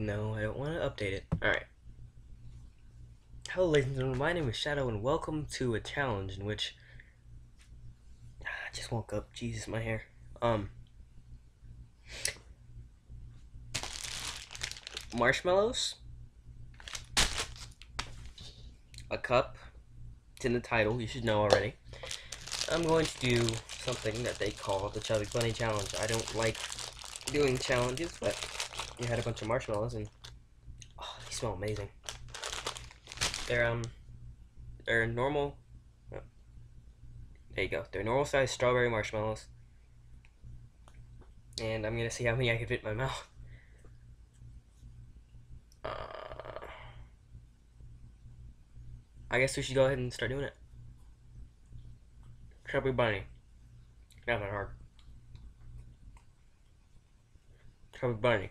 No, I don't want to update it. Alright. Hello, ladies and gentlemen. My name is Shadow, and welcome to a challenge in which. I just woke up. Jesus, my hair. Um. Marshmallows. A cup. It's in the title. You should know already. I'm going to do something that they call the Chubby Bunny Challenge. I don't like doing challenges, but you had a bunch of marshmallows and oh, they smell amazing. They're um, they're normal. Oh, there you go. They're normal sized strawberry marshmallows, and I'm gonna see how many I can fit in my mouth. Uh, I guess we should go ahead and start doing it. Chubby Bunny. Not that hard. Chubby Bunny.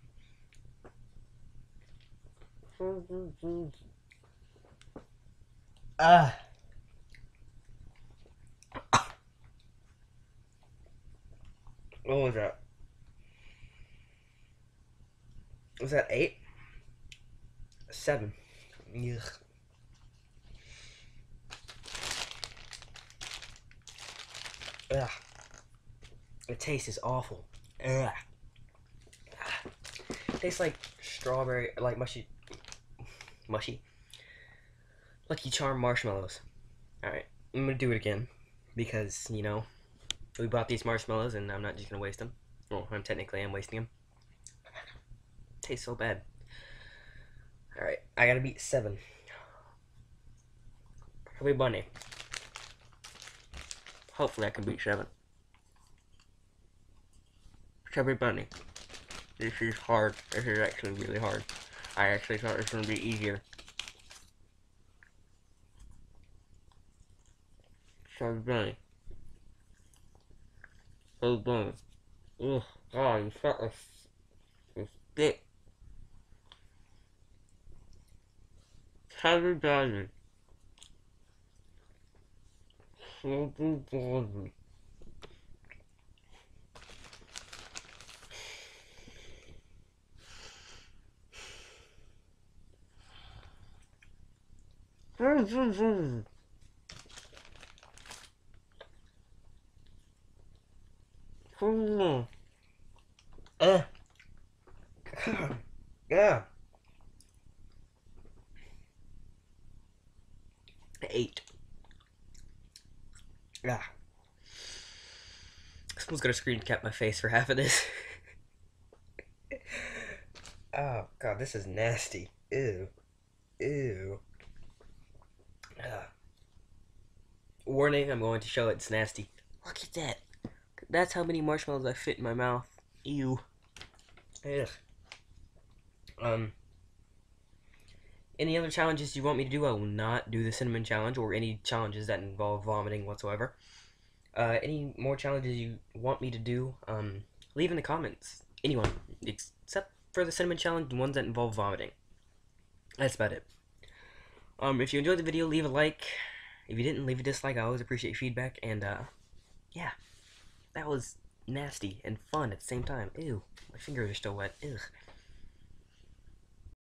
Ah. What was that? Was that eight? Seven. Ugh. Ugh. The taste is awful. Ugh. Ah. Tastes like strawberry, like mushy, mushy. Lucky Charm marshmallows. Alright, I'm gonna do it again. Because, you know, we bought these marshmallows and I'm not just gonna waste them. Well, I'm technically I'm wasting them. Tastes so bad. Alright, I gotta beat seven. Chubby Bunny. Hopefully I can beat seven. Chubby Bunny. This is hard. This is actually really hard. I actually thought it was gonna be easier. Chubby Bunny. Chubby Bunny. Ugh, oh, you felt a, a stick. Chubby Bunny. Chubby Bunny. Uh. Yeah. Eight. Yeah. Someone's gonna screen cap my face for half of this. oh god, this is nasty. Ew. Ew. Ugh. Warning, I'm going to show it's nasty. Look at that. That's how many marshmallows I fit in my mouth. Ew. Ugh. Um. Any other challenges you want me to do, I will not do the cinnamon challenge or any challenges that involve vomiting whatsoever. Uh, any more challenges you want me to do, um, leave in the comments. Anyone, except for the cinnamon challenge, the ones that involve vomiting. That's about it. Um, if you enjoyed the video, leave a like. If you didn't, leave a dislike. I always appreciate feedback. And, uh, yeah. That was nasty and fun at the same time. Ew. My fingers are still wet. Ugh.